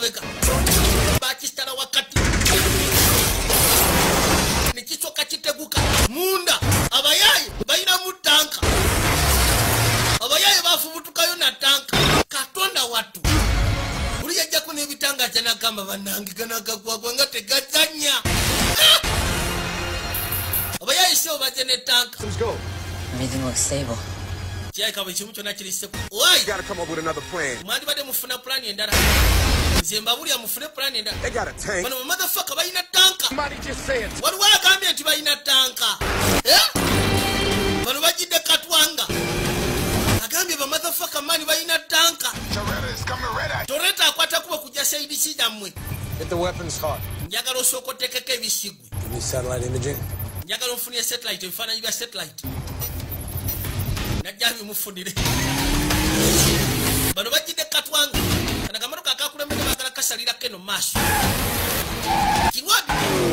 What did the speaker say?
mabega bakisala wakati nekisoka kiteguka munda abayaye balina mutanka abayaye bafubutukayo natanka katonda watu buliyajjaku nebitangaza nagamba banange ganagagwagwanga tegazanya abayaye sobaze netanka Chiaika wichimu chona chilise kwa Oi! Gotta come up with another plan Mwadi bade mufuna plan yendara Zimbabuli ya mufuna plan yendara They got a tank Mano motherfucker ba ina tanka Somebody just say it Wadu wala gambi ya tiba ina tanka Eh? Mano wajide katuanga Agambi ba motherfucker mani ba ina tanka Toretta is coming red at Toretta akwata kuwa kujasa IDC damwe Hit the weapons hard Njaka lo soko tekeke visigwe Give me satellite imaging Njaka lo mfunia satellite Mfana njiga satellite Mfana njiga satellite ajja bimufunire bano bagidde katwange kanagamaruka akakulembeze bagala kasalirako eno maaso kirwadde